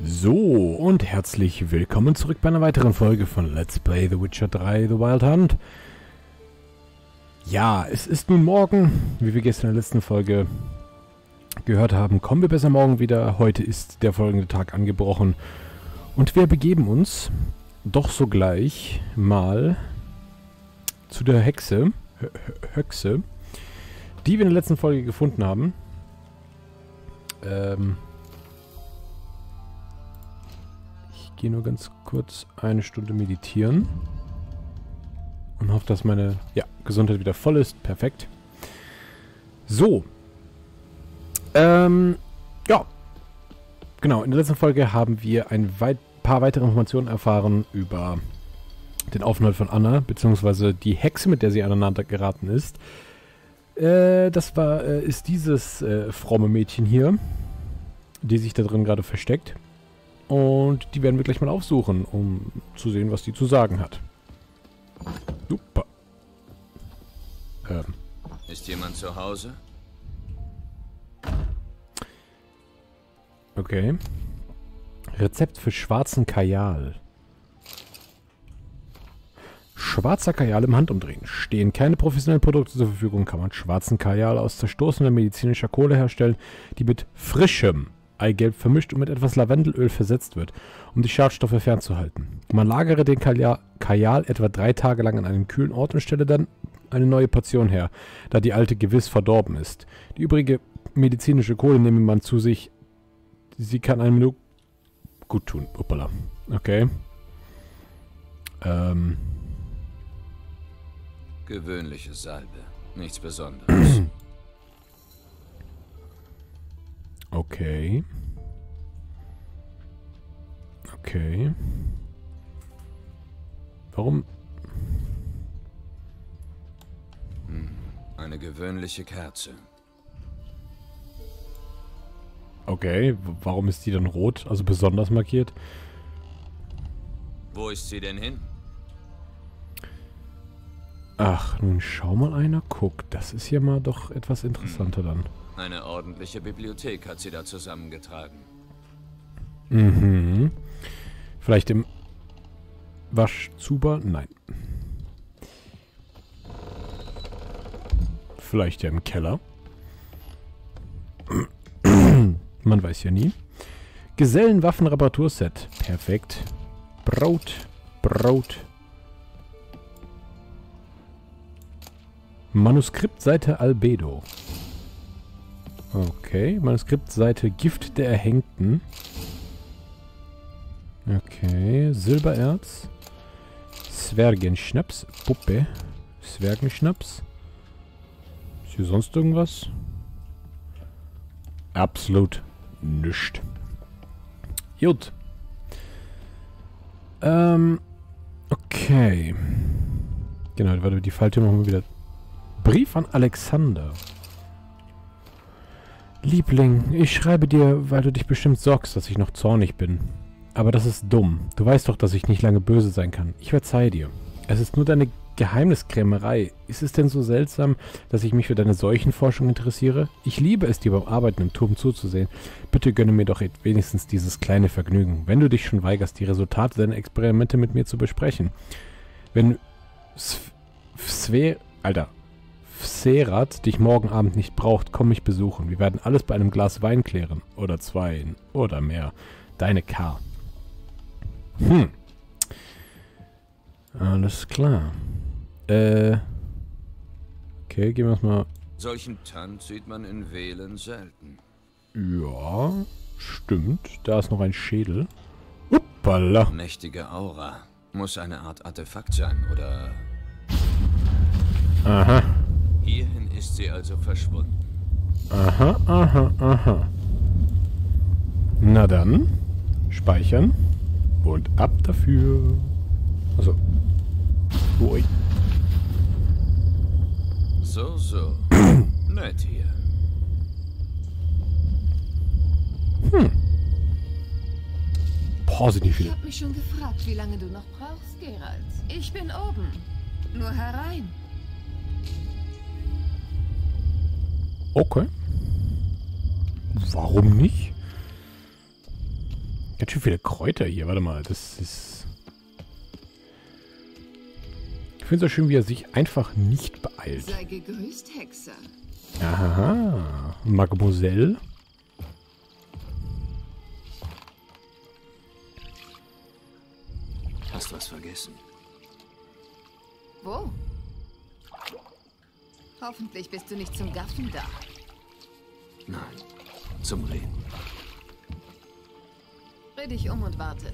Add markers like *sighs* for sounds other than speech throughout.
So, und herzlich willkommen zurück bei einer weiteren Folge von Let's Play The Witcher 3 The Wild Hunt. Ja, es ist nun morgen, wie wir gestern in der letzten Folge gehört haben, kommen wir besser morgen wieder. Heute ist der folgende Tag angebrochen und wir begeben uns doch sogleich mal zu der Hexe, Höchse, die wir in der letzten Folge gefunden haben. Ähm, gehe nur ganz kurz eine Stunde meditieren. Und hoffe, dass meine ja, Gesundheit wieder voll ist. Perfekt. So. Ähm, ja. Genau, in der letzten Folge haben wir ein weit, paar weitere Informationen erfahren über den Aufenthalt von Anna, beziehungsweise die Hexe, mit der sie aneinander geraten ist. Äh, das war, äh, ist dieses äh, fromme Mädchen hier, die sich da drin gerade versteckt. Und die werden wir gleich mal aufsuchen, um zu sehen, was die zu sagen hat. Super. Ähm. Ist jemand zu Hause? Okay. Rezept für schwarzen Kajal. Schwarzer Kajal im Handumdrehen. Stehen keine professionellen Produkte zur Verfügung, kann man schwarzen Kajal aus zerstoßener medizinischer Kohle herstellen, die mit frischem Eigelb vermischt und mit etwas Lavendelöl versetzt wird, um die Schadstoffe fernzuhalten. Man lagere den Kajal, Kajal etwa drei Tage lang an einem kühlen Ort und stelle dann eine neue Portion her, da die alte gewiss verdorben ist. Die übrige medizinische Kohle nehme man zu sich. Sie kann einem nur gut tun. Uppala. Okay. Ähm. Gewöhnliche Salbe. Nichts Besonderes. *clears throat* Okay. Okay. Warum? Eine gewöhnliche Kerze. Okay, warum ist die dann rot, also besonders markiert? Wo ist sie denn hin? Ach, nun schau mal einer guckt. Das ist ja mal doch etwas interessanter dann. Eine ordentliche Bibliothek hat sie da zusammengetragen. Mhm. Vielleicht im Waschzuber? Nein. Vielleicht ja im Keller. *clears throat* Man weiß ja nie. Gesellenwaffenreparaturset. Perfekt. Brot. Brot. Manuskriptseite Albedo. Okay, Manuskriptseite Gift der Erhängten. Okay, Silbererz. Zwergenschnaps. Puppe. Zwergenschnaps. Ist hier sonst irgendwas? Absolut nichts. Gut. Ähm, okay. Genau, warte, die Falltür machen wir wieder. Brief an Alexander. Liebling, ich schreibe dir, weil du dich bestimmt sorgst, dass ich noch zornig bin. Aber das ist dumm. Du weißt doch, dass ich nicht lange böse sein kann. Ich verzeihe dir. Es ist nur deine Geheimniskrämerei. Ist es denn so seltsam, dass ich mich für deine Seuchenforschung interessiere? Ich liebe es, dir beim Arbeiten im Turm zuzusehen. Bitte gönne mir doch wenigstens dieses kleine Vergnügen, wenn du dich schon weigerst, die Resultate deiner Experimente mit mir zu besprechen. Wenn Sver... Alter, Xerath dich morgen Abend nicht braucht, komm mich besuchen. Wir werden alles bei einem Glas Wein klären. Oder zwei. Oder mehr. Deine K. Hm. Alles klar. Äh. Okay, gehen wir es mal. Solchen Tand sieht man in Wählen selten. Ja, stimmt. Da ist noch ein Schädel. Uppala. Mächtige Aura. Muss eine Art Artefakt sein, oder... Aha. Hierhin ist sie also verschwunden. Aha, aha, aha. Na dann, speichern und ab dafür. Also, ui. So, so. *clears throat* Nett hier. Hm. Boah, sind die viele. Ich hab mich schon gefragt, wie lange du noch brauchst, Gerald. Ich bin oben. Nur herein. Okay. Warum nicht? Ganz schön viele Kräuter hier. Warte mal, das ist... Ich finde es so schön, wie er sich einfach nicht beeilt. Sei gegrüßt, Hexer. Aha. Mademoiselle. Hast was vergessen. Wo? Hoffentlich bist du nicht zum Gaffen da. Nein, zum Reden. Dreh dich um und warte.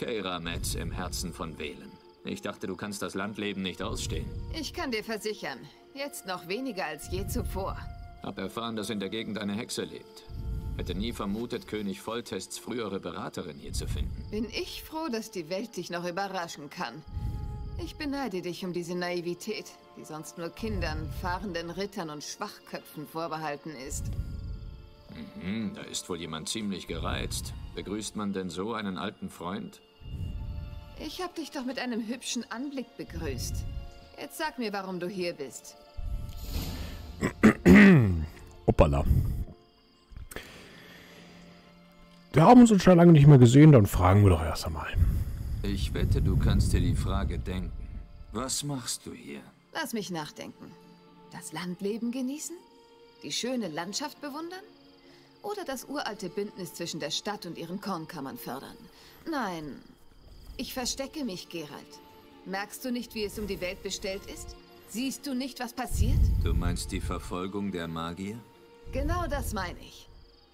Keira Metz im Herzen von Wählen. Ich dachte, du kannst das Landleben nicht ausstehen. Ich kann dir versichern, jetzt noch weniger als je zuvor. Hab erfahren, dass in der Gegend eine Hexe lebt. Hätte nie vermutet, König Volltests frühere Beraterin hier zu finden. Bin ich froh, dass die Welt dich noch überraschen kann. Ich beneide dich um diese Naivität, die sonst nur Kindern, fahrenden Rittern und Schwachköpfen vorbehalten ist. Hm, da ist wohl jemand ziemlich gereizt. Begrüßt man denn so einen alten Freund? Ich hab dich doch mit einem hübschen Anblick begrüßt. Jetzt sag mir, warum du hier bist. *clears throat* Hoppala. Wir haben uns schon lange nicht mehr gesehen, dann fragen wir doch erst einmal. Ich wette, du kannst dir die Frage denken. Was machst du hier? Lass mich nachdenken. Das Landleben genießen? Die schöne Landschaft bewundern? Oder das uralte Bündnis zwischen der Stadt und ihren Kornkammern fördern? Nein, ich verstecke mich, Geralt. Merkst du nicht, wie es um die Welt bestellt ist? Siehst du nicht, was passiert? Du meinst die Verfolgung der Magier? Genau das meine ich.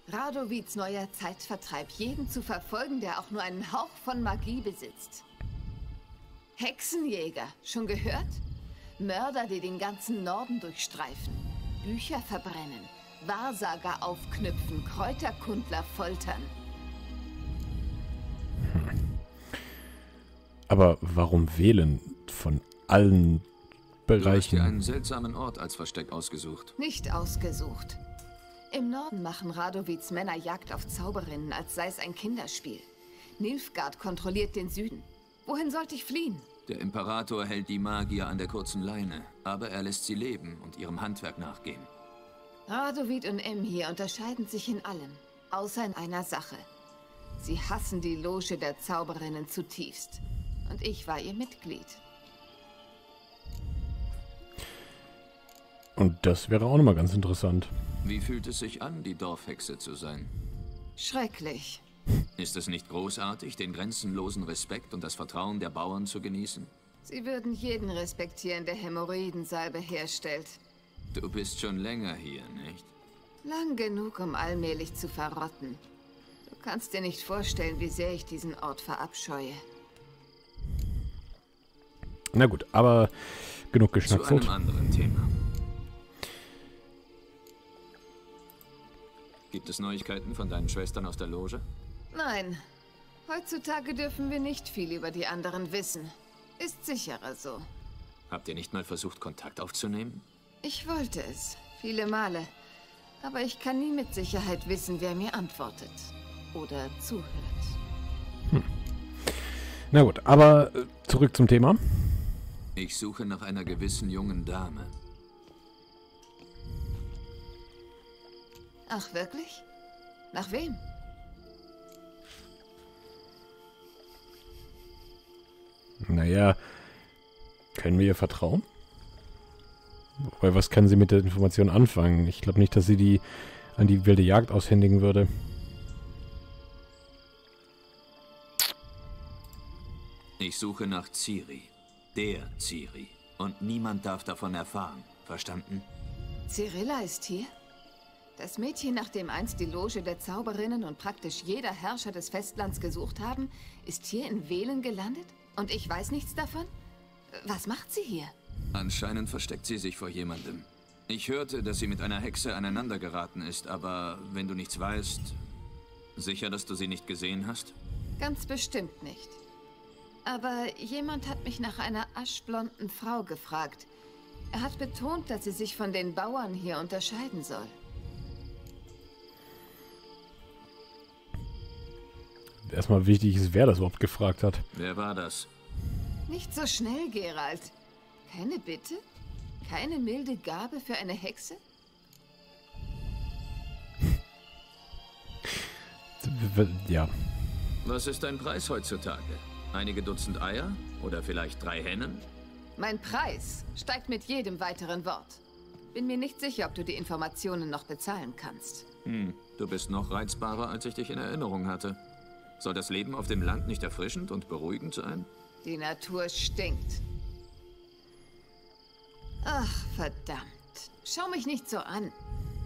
Radovids neuer Zeitvertreib, jeden zu verfolgen, der auch nur einen Hauch von Magie besitzt. Hexenjäger, schon gehört? Mörder, die den ganzen Norden durchstreifen, Bücher verbrennen, Wahrsager aufknüpfen, Kräuterkundler foltern. Aber warum wählen von allen Du hast Bereichen? einen seltsamen Ort als Versteck ausgesucht. Nicht ausgesucht. Im Norden machen Radovids Männer Jagd auf Zauberinnen, als sei es ein Kinderspiel. Nilfgaard kontrolliert den Süden. Wohin sollte ich fliehen? Der Imperator hält die Magier an der kurzen Leine, aber er lässt sie leben und ihrem Handwerk nachgehen. Radovid und Emhir unterscheiden sich in allem, außer in einer Sache. Sie hassen die Loge der Zauberinnen zutiefst. Und ich war ihr Mitglied. Und das wäre auch nochmal ganz interessant. Wie fühlt es sich an, die Dorfhexe zu sein? Schrecklich. Ist es nicht großartig, den grenzenlosen Respekt und das Vertrauen der Bauern zu genießen? Sie würden jeden respektieren, der Hämorrhoidensalbe herstellt. Du bist schon länger hier, nicht? Lang genug, um allmählich zu verrotten. Du kannst dir nicht vorstellen, wie sehr ich diesen Ort verabscheue. Na gut, aber genug Zu geschnackselt. einem anderen Thema. Gibt es Neuigkeiten von deinen Schwestern aus der Loge? Nein, heutzutage dürfen wir nicht viel über die anderen wissen. Ist sicherer so. Habt ihr nicht mal versucht, Kontakt aufzunehmen? Ich wollte es, viele Male. Aber ich kann nie mit Sicherheit wissen, wer mir antwortet. Oder zuhört. Na gut, aber äh, zurück zum Thema. Ich suche nach einer gewissen jungen Dame. Ach, wirklich? Nach wem? Naja, können wir ihr vertrauen? Weil was kann sie mit der Information anfangen? Ich glaube nicht, dass sie die an die wilde Jagd aushändigen würde. Ich suche nach Ciri. Der Ciri. Und niemand darf davon erfahren. Verstanden? Cyrilla ist hier? Das Mädchen, nach dem einst die Loge der Zauberinnen und praktisch jeder Herrscher des Festlands gesucht haben, ist hier in Wählen gelandet? Und ich weiß nichts davon? Was macht sie hier? Anscheinend versteckt sie sich vor jemandem. Ich hörte, dass sie mit einer Hexe aneinander geraten ist, aber wenn du nichts weißt, sicher, dass du sie nicht gesehen hast? Ganz bestimmt nicht. Aber jemand hat mich nach einer aschblonden Frau gefragt. Er hat betont, dass sie sich von den Bauern hier unterscheiden soll. Erstmal wichtig ist, wer das überhaupt gefragt hat. Wer war das? Nicht so schnell, Gerald. Keine Bitte? Keine milde Gabe für eine Hexe? *laughs* Ja. Was ist dein Preis heutzutage? Einige Dutzend Eier? Oder vielleicht drei Hennen? Mein Preis steigt mit jedem weiteren Wort. Bin mir nicht sicher, ob du die Informationen noch bezahlen kannst. Hm, du bist noch reizbarer, als ich dich in Erinnerung hatte. Soll das Leben auf dem Land nicht erfrischend und beruhigend sein? Die Natur stinkt. Ach, verdammt. Schau mich nicht so an.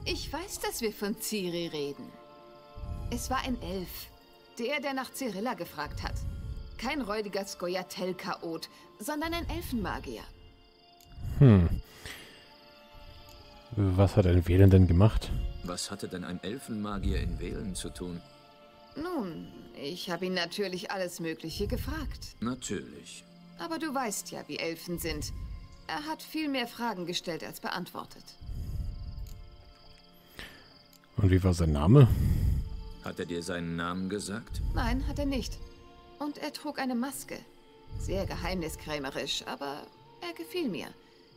Ich weiß, dass wir von Ciri reden. Es war ein Elf. Der, der nach Cyrilla gefragt hat. Kein räudiger Skoyatel-Chaot, sondern ein Elfenmagier. Hm. Was hat ein Wählen denn gemacht? Was hatte denn ein Elfenmagier in Wählen zu tun? Nun, ich habe ihn natürlich alles Mögliche gefragt. Natürlich. Aber du weißt ja, wie Elfen sind. Er hat viel mehr Fragen gestellt als beantwortet. Und wie war sein Name? Hat er dir seinen Namen gesagt? Nein, hat er nicht. Und er trug eine Maske. Sehr geheimniskrämerisch, aber er gefiel mir.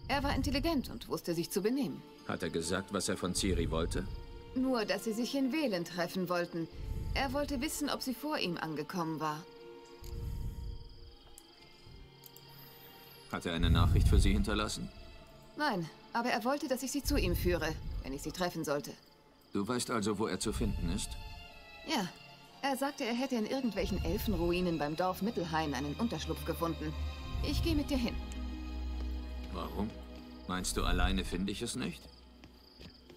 Er war intelligent und wusste sich zu benehmen. Hat er gesagt, was er von Ciri wollte? Nur, dass sie sich in Wählen treffen wollten. Er wollte wissen, ob sie vor ihm angekommen war. Hat er eine Nachricht für sie hinterlassen? Nein, aber er wollte, dass ich sie zu ihm führe, wenn ich sie treffen sollte. Du weißt also, wo er zu finden ist? Ja, er sagte, er hätte in irgendwelchen Elfenruinen beim Dorf Mittelhain einen Unterschlupf gefunden. Ich gehe mit dir hin. Warum? Meinst du, alleine finde ich es nicht?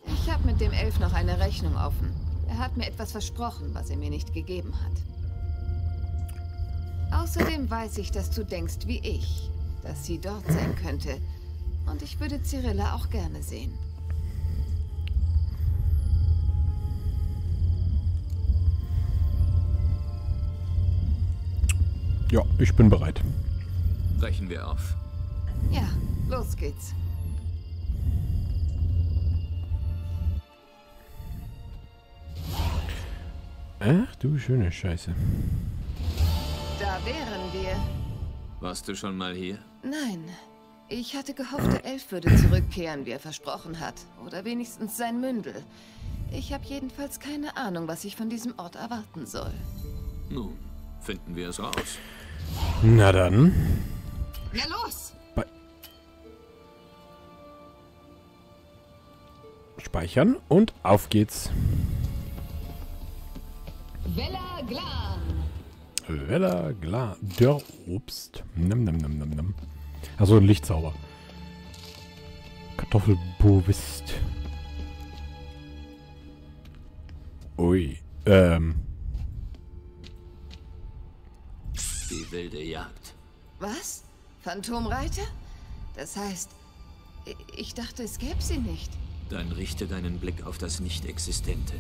Ich habe mit dem Elf noch eine Rechnung offen. Er hat mir etwas versprochen, was er mir nicht gegeben hat. Außerdem weiß ich, dass du denkst wie ich, dass sie dort sein könnte. Und ich würde Cyrilla auch gerne sehen. Ja, ich bin bereit. Brechen wir auf. Ja, los geht's. Ach du schöne Scheiße. Da wären wir. Warst du schon mal hier? Nein. Ich hatte gehofft, der Elf würde zurückkehren, wie er versprochen hat. Oder wenigstens sein Mündel. Ich habe jedenfalls keine Ahnung, was ich von diesem Ort erwarten soll. Nun, finden wir es raus. Na dann. Na los! Speichern und auf geht's. Vella Glan! Weller, klar. Der Obst. Nam, nam, nam, nam, nam. Also ein Lichtzauber. Kartoffelbovist. Ui. Ähm. Die wilde Jagd. Was? Phantomreiter? Das heißt, ich dachte, es gäbe sie nicht. Dann richte deinen Blick auf das Nicht-Existente.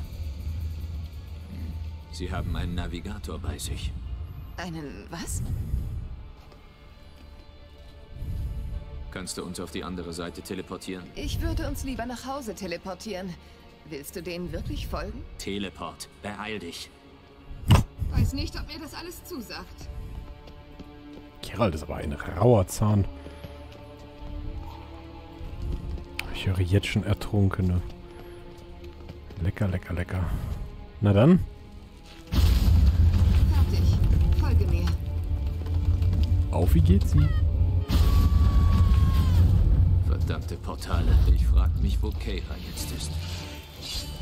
Sie haben einen Navigator bei sich. Einen was? Kannst du uns auf die andere Seite teleportieren? Ich würde uns lieber nach Hause teleportieren. Willst du denen wirklich folgen? Teleport. Beeil dich. Weiß nicht, ob mir das alles zusagt. Gerald ist aber ein rauer Zahn. Ich höre jetzt schon Ertrunkene. Lecker, lecker, lecker. Na dann. Fertig. Folge mir. Auf wie geht's sie? Verdammte Portale. Ich frag mich, wo Keira jetzt ist.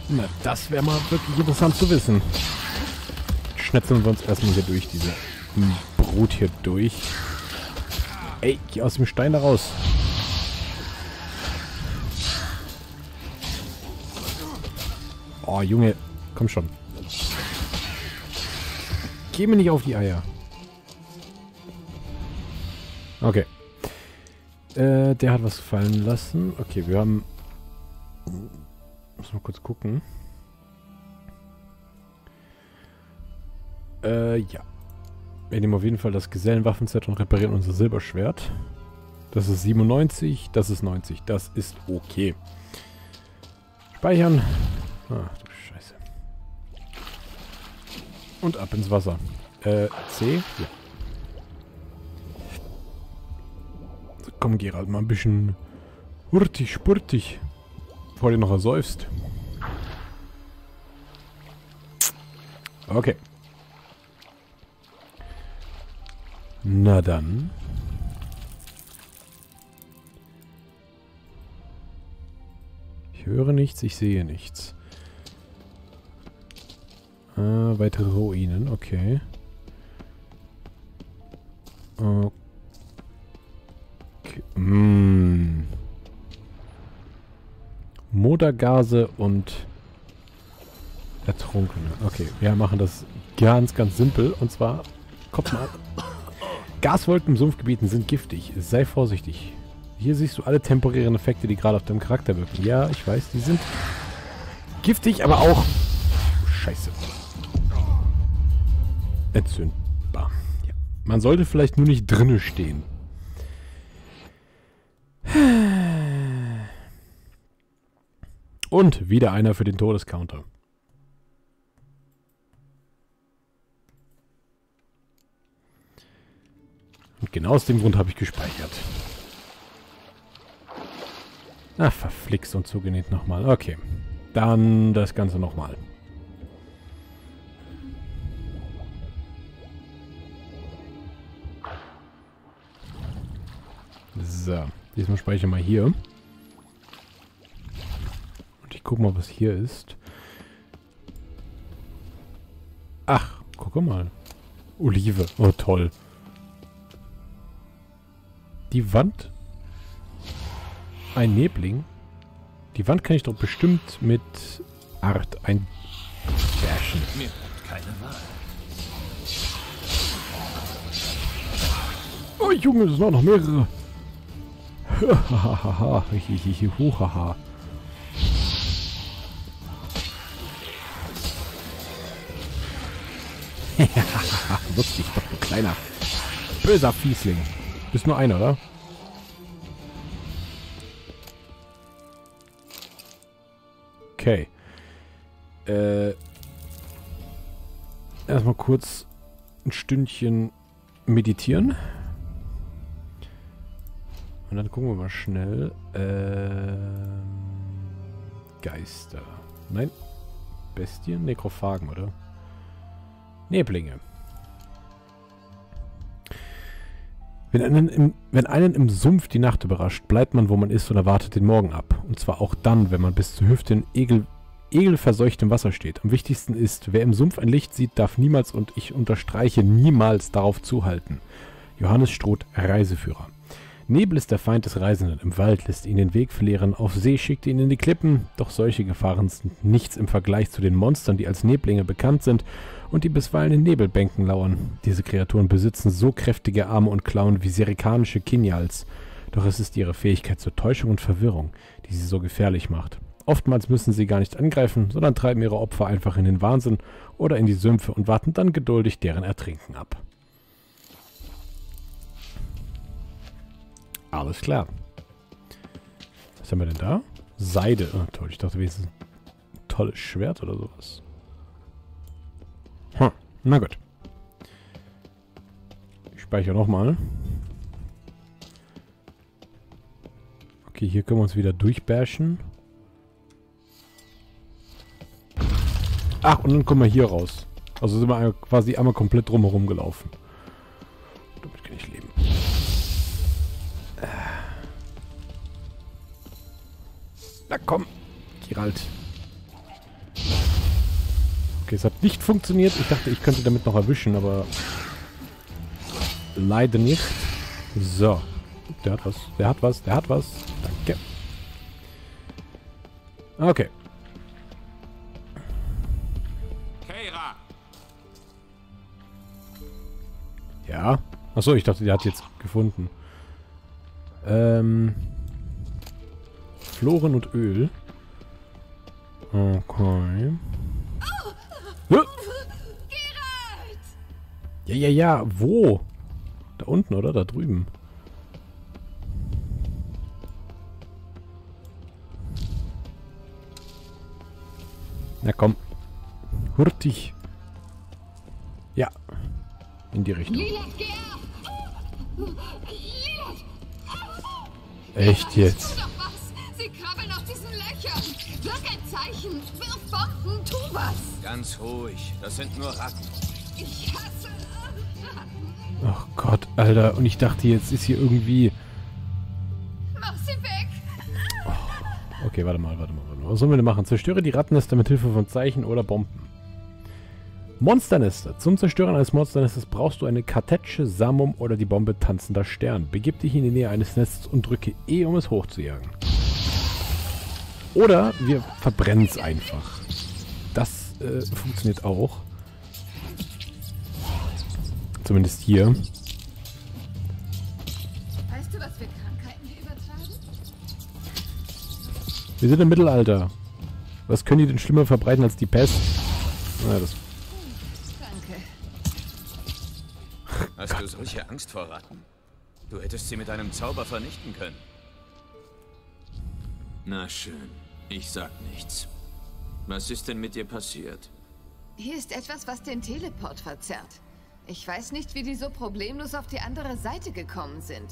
Na, das wäre mal wirklich interessant zu wissen. Schnetzeln wir uns erstmal hier durch diese Brut hier durch. Ey, geh aus dem Stein da raus. Oh, Junge, komm schon. Geh mir nicht auf die Eier. Okay. Äh, der hat was fallen lassen. Okay, wir haben... Muss mal kurz gucken. Äh, ja. Wir nehmen auf jeden Fall das Gesellenwaffenset und reparieren unser Silberschwert. Das ist 97, das ist 90. Das ist okay. Speichern. Ah, du Scheiße. Und ab ins Wasser. Äh, C? Ja. So, komm, Gerald, mal ein bisschen hurtig, spurtig. Bevor du noch ersäufst. Okay. Na dann. Ich höre nichts, ich sehe nichts. Äh, weitere Ruinen, okay. Okay. Mm. Modergase und Ertrunkene. Okay, wir machen das ganz, ganz simpel. Und zwar, kommt mal. Gaswolken im Sumpfgebieten sind giftig. Sei vorsichtig. Hier siehst du alle temporären Effekte, die gerade auf deinem Charakter wirken. Ja, ich weiß, die sind giftig, aber auch... Scheiße. Entzündbar. Ja. Man sollte vielleicht nur nicht drinnen stehen. Und wieder einer für den Todescounter. Und genau aus dem Grund habe ich gespeichert. Ach, verflixt und zugenäht nochmal. Okay. Dann das Ganze nochmal. So. Diesmal speichere ich mal hier. Und ich gucke mal, was hier ist. Ach, guck mal. Olive. Oh, toll. Die Wand ein Nebling? Die Wand kann ich doch bestimmt mit Art einbärschen. Mir keine Wahl. Oh Junge, es sind auch noch mehrere. *laughs* Hahaha. Dich *laughs* doch, du kleiner böser Fiesling. Bist nur einer, oder? Okay. Äh, erstmal kurz ein Stündchen meditieren. Und dann gucken wir mal schnell. Ähm, Geister. Nein. Bestien? Nekrophagen, oder? Neblinge. Wenn einen, im, wenn einen im Sumpf die Nacht überrascht, bleibt man, wo man ist und erwartet den Morgen ab. Und zwar auch dann, wenn man bis zur Hüfte in Egel, egelverseuchtem Wasser steht. Am wichtigsten ist, wer im Sumpf ein Licht sieht, darf niemals, und ich unterstreiche, niemals darauf zuhalten. Johannes Stroth, Reiseführer. Nebel ist der Feind des Reisenden. Im Wald lässt ihn den Weg verlieren, auf See schickt ihn in die Klippen. Doch solche Gefahren sind nichts im Vergleich zu den Monstern, die als Neblinge bekannt sind und die bisweilen in Nebelbänken lauern. Diese Kreaturen besitzen so kräftige Arme und Klauen wie serikanische Kinyals. Doch es ist ihre Fähigkeit zur Täuschung und Verwirrung, die sie so gefährlich macht. Oftmals müssen sie gar nicht angreifen, sondern treiben ihre Opfer einfach in den Wahnsinn oder in die Sümpfe und warten dann geduldig deren Ertrinken ab. Alles klar. Was haben wir denn da? Seide. Oh, toll. Ich dachte wenigstens ein tolles Schwert oder sowas. Hm, na gut. Ich speichere nochmal. Okay, hier können wir uns wieder durchbashen. Ach, und dann kommen wir hier raus. Also sind wir quasi einmal komplett drumherum gelaufen. Damit kann ich leben. Na komm, Gerald. Okay, es hat nicht funktioniert. Ich dachte, ich könnte damit noch erwischen, aber leider nicht. So. Der hat was. Der hat was. Der hat was. Danke. Okay. Keira. Ja. Achso, ich dachte, der hat jetzt gefunden. Ähm. Floren und Öl. Okay. Ja, ja, ja. Wo? Da unten, oder? Da drüben. Na komm. Hurtig. Ja. In die Richtung. Echt jetzt? Sie krabbeln auf diesen Löchern! Wirk ein Zeichen! Wirf Bomben! Tu was! Ganz ruhig. Das sind nur Ratten. Ich hasse Ratten! Oh Gott, Alter. Und ich dachte, jetzt ist hier irgendwie... Mach sie weg! Okay, warte mal, warte mal, warte mal. Was sollen wir denn machen? Zerstöre die Rattennester mit Hilfe von Zeichen oder Bomben. Monsternester. Zum Zerstören eines Monsternestes brauchst du eine Kartätsche, Samum oder die Bombe Tanzender Stern. Begib dich in die Nähe eines Nestes und drücke E, um es hochzujagen. Oder wir verbrennen es einfach. Das äh, funktioniert auch. Zumindest hier. Weißt du, was für Krankheiten wir übertragen? Wir sind im Mittelalter. Was können die denn schlimmer verbreiten als die Pest? Na, das Danke. Hast du solche Angst vor Ratten? Du hättest sie mit einem Zauber vernichten können. Na schön. Ich sag nichts. Was ist denn mit dir passiert? Hier ist etwas, was den Teleport verzerrt. Ich weiß nicht, wie die so problemlos auf die andere Seite gekommen sind.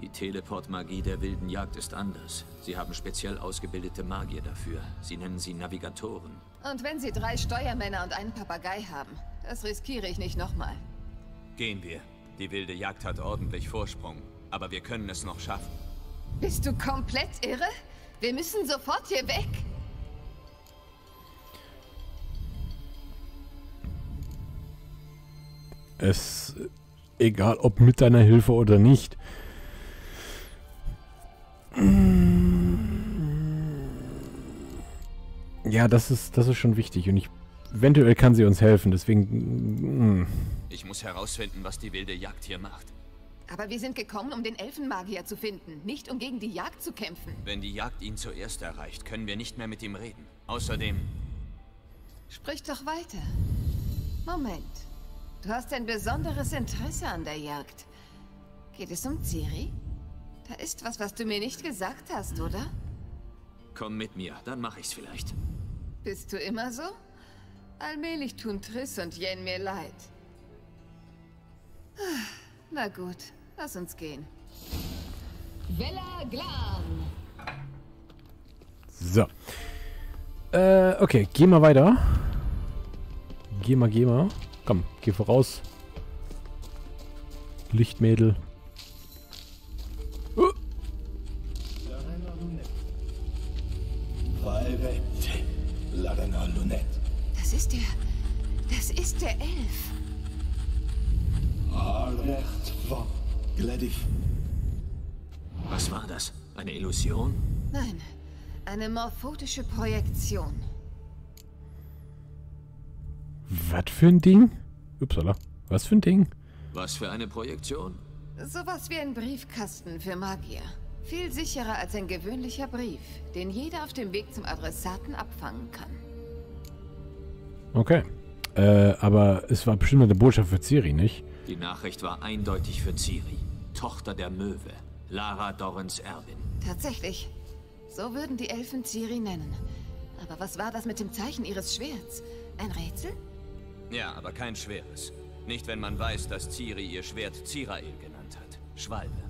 Die Teleportmagie der wilden Jagd ist anders. Sie haben speziell ausgebildete Magier dafür. Sie nennen sie Navigatoren. Und wenn sie drei Steuermänner und einen Papagei haben, das riskiere ich nicht nochmal. Gehen wir. Die wilde Jagd hat ordentlich Vorsprung. Aber wir können es noch schaffen. Bist du komplett irre? Wir müssen sofort hier weg. es egal ob mit deiner Hilfe oder nicht. Ja, das ist, das ist schon wichtig und ich eventuell kann sie uns helfen, deswegen mm, Ich muss herausfinden, was die wilde Jagd hier macht. Aber wir sind gekommen, um den Elfenmagier zu finden, nicht um gegen die Jagd zu kämpfen. Wenn die Jagd ihn zuerst erreicht, können wir nicht mehr mit ihm reden. Außerdem, Sprich doch weiter. Moment. Du hast ein besonderes Interesse an der Jagd. Geht es um Ciri? Da ist was, was du mir nicht gesagt hast, oder? komm mit mir, dann mache ich's vielleicht. Bist du immer so? Allmählich tun Triss und Yen mir leid. Ah, Na gut, lass uns gehen. Vella Glan! so. Äh, okay, geh mal weiter. Geh mal, geh mal. Komm, geh voraus. Lichtmädel. Uh, Valvente, Larena Lunette, Das ist der... Das ist der Elf. Gledif, Was war das? Eine Illusion? Nein, eine morphotische Projektion. was für ein Ding? Upsala. Was für ein Ding? Was für eine Projektion? Sowas wie ein Briefkasten für Magier. Viel sicherer als ein gewöhnlicher Brief, den jeder auf dem Weg zum Adressaten abfangen kann. Okay. Äh, aber es war bestimmt eine Botschaft für Ciri, nicht? Die Nachricht war eindeutig für Ciri, Tochter der Möwe, Lara Dorrens Erbin. Tatsächlich. So würden die Elfen Ciri nennen. Aber was war das mit dem Zeichen ihres Schwerts? Ein Rätsel? Ja, aber kein schweres. Nicht, wenn man weiß, dass Ciri ihr Schwert Zirael genannt hat. Schwalbe.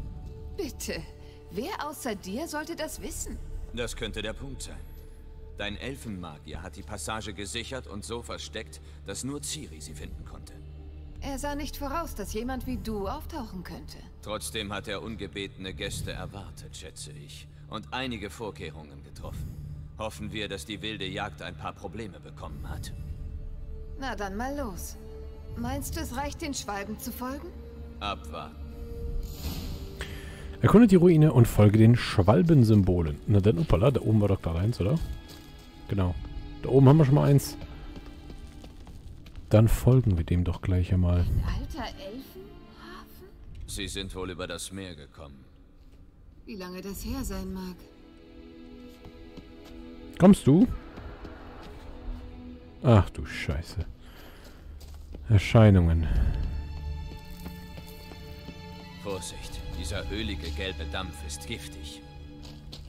Bitte. Wer außer dir sollte das wissen? Das könnte der Punkt sein. Dein Elfenmagier hat die Passage gesichert und so versteckt, dass nur Ciri sie finden konnte. Er sah nicht voraus, dass jemand wie du auftauchen könnte. Trotzdem hat er ungebetene Gäste erwartet, schätze ich. Und einige Vorkehrungen getroffen. Hoffen wir, dass die wilde Jagd ein paar Probleme bekommen hat. Na dann mal los. Meinst du, es reicht, den Schwalben zu folgen? Abwarten. Erkunde die Ruine und folge den Schwalbensymbolen. Na dann, uppala, da oben war doch gerade eins, oder? Genau. Da oben haben wir schon mal eins. Dann folgen wir dem doch gleich einmal. Ein alter Elfenhafen? Sie sind wohl über das Meer gekommen. Wie lange das her sein mag. Kommst du? Ach du Scheiße. Erscheinungen. Vorsicht, dieser ölige gelbe Dampf ist giftig.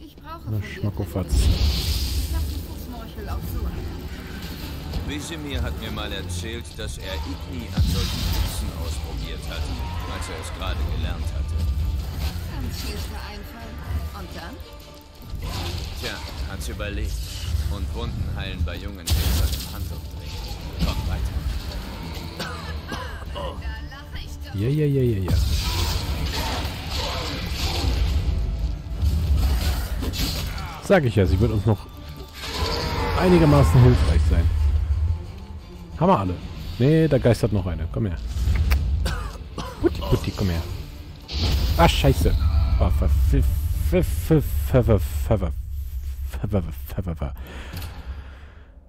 Ich brauche Na, von dir Schmackofatz. Ich lasse die Fußmorchel auf so ein. Wesemir hat mir mal erzählt, dass er Igni an solchen Pizzen ausprobiert hat, als er es gerade gelernt hatte. Ganz schlichter Einfall. Und dann? Tja, hat's überlebt. Und Wunden heilen bei jungen Kindern im Handumdrehen. Komm weiter. Da lache ich doch. Ja, ja, ja, ja, ja. Sag ich ja, sie wird uns noch einigermaßen hilfreich sein. Haben wir alle. Nee, da geistert noch eine. Komm her. Putti, putti, komm her. Ah, scheiße. Oh,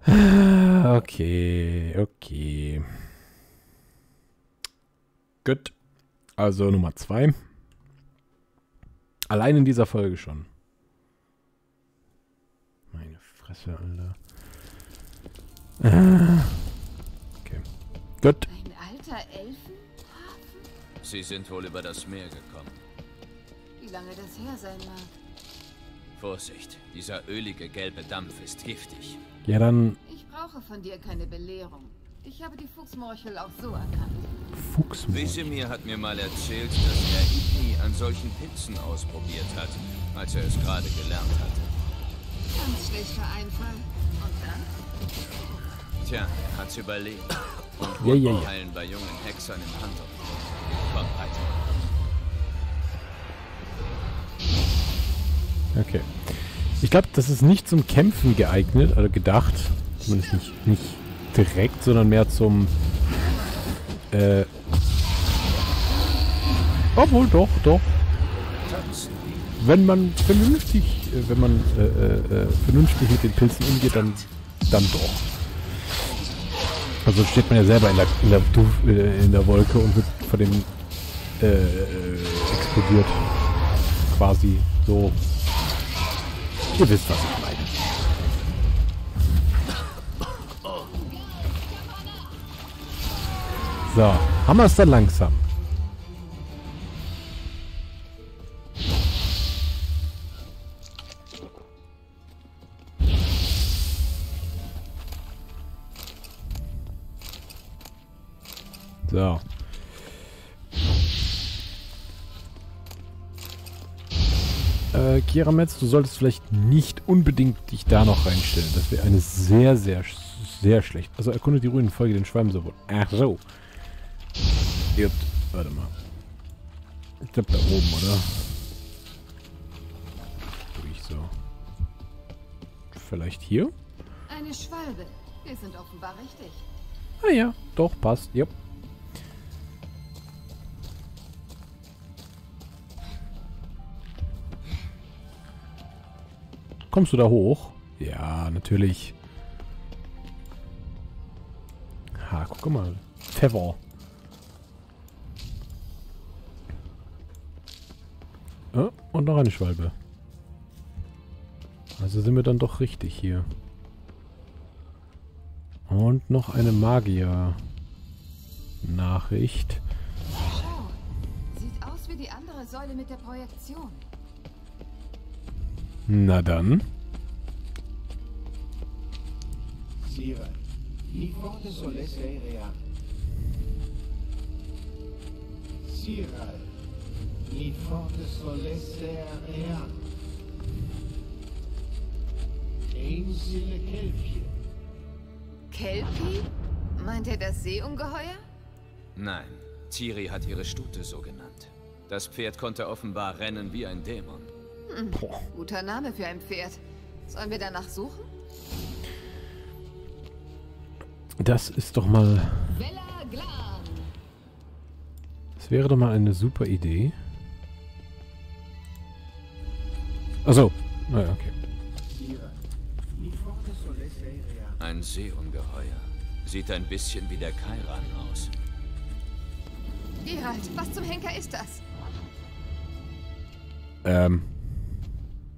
*sighs* Okay, okay. Gut. Also Nummer zwei. Allein in dieser Folge schon. Meine Fresse, Alter. Ah. Gut. Ein alter Elfenhafen? Sie sind wohl über das Meer gekommen. Wie lange das her sein mag. Vorsicht, dieser ölige gelbe Dampf ist giftig. Ja, dann Ich brauche von dir keine Belehrung. Ich habe die Fuchsmorchel auch so erkannt. Fuchsmord. Wesemir hat mir mal erzählt, dass er Igni an solchen Pizzen ausprobiert hat, als er es gerade gelernt hatte. Ganz schlechter Einfall. Und dann? Tja, er hat's überlebt. Und Ja, ja, ja. bei jungen Hexern im weiter. Okay. Ich glaube, das ist nicht zum Kämpfen geeignet, oder gedacht. Zumindest nicht, nicht direkt, sondern mehr zum... Äh... Obwohl, doch, doch. Wenn man vernünftig, äh, wenn man äh, äh, äh, vernünftig mit den Pilzen umgeht, dann, dann doch. Also steht man ja selber in der, in der, äh, in der Wolke und wird von dem äh, äh, explodiert. Quasi so. Ihr wisst, was ich meine. So, wir es dann langsam. So. Äh, Kira Metz, du solltest vielleicht nicht unbedingt dich da noch reinstellen. Das wäre eine sehr, sehr, sehr schlecht. Also erkunde die Ruinen, folge den Schwalmsowohl. Ach so. Irrt. Warte mal. Ich glaube da oben, oder? Durch so. Vielleicht hier? Eine Schwalbe. Wir sind offenbar richtig. Ah ja, doch, passt. Yep. Kommst du da hoch? Ja, natürlich. Ha, guck mal. Pfeffer. Äh, und noch eine Schwalbe. Also sind wir dann doch richtig hier. Und noch eine Magier-Nachricht. Schau. Sieht aus wie die andere Säule mit der Projektion. Einsille Kelpje. Kelpie? Meint er das Seeungeheuer? Nein, Tiri hat ihre Stute so genannt. Das Pferd konnte offenbar rennen wie ein Dämon. Boah. Guter Name für ein Pferd. Sollen wir danach suchen? Das ist doch mal. Vella Glan. Das wäre doch mal eine super Idee. Achso. Naja, okay. Ein Seeungeheuer. Sieht ein bisschen wie der Kairan aus. Gerald, was zum Henker ist das? Ähm.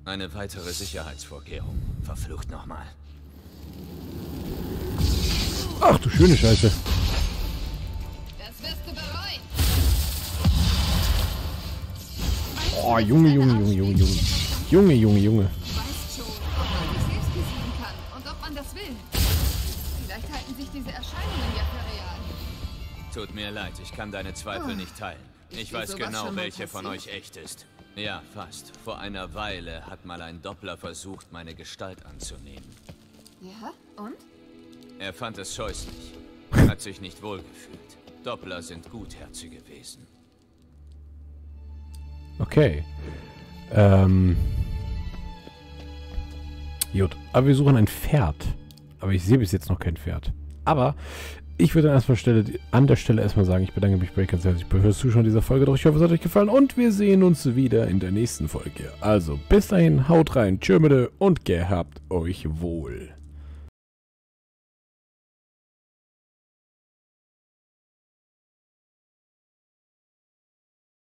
Eine weitere Sicherheitsvorkehrung. Verflucht nochmal. Ach du schöne Scheiße. Das wirst du bereuen. Oh, Junge, Junge, Junge, Junge, Junge. Junge, Junge, Junge. Tut mir leid, ich kann deine Zweifel nicht teilen. Ich weiß genau, welche von euch echt ist. Ja, fast. Vor einer Weile hat mal ein Doppler versucht, meine Gestalt anzunehmen. Ja, und? Er fand es scheußlich. *laughs* Hat sich nicht wohlgefühlt. Doppler sind gutherzige Wesen. Okay. Ähm. Gut. Aber wir suchen ein Pferd. Aber ich sehe bis jetzt noch kein Pferd. Aber ich würde an, Stelle, an der Stelle erstmal sagen, ich bedanke mich bei euch ganz herzlich fürs Zuschauen dieser Folge. Doch ich hoffe, es hat euch gefallen. Und wir sehen uns wieder in der nächsten Folge. Also bis dahin, haut rein, tschö und gehabt euch wohl.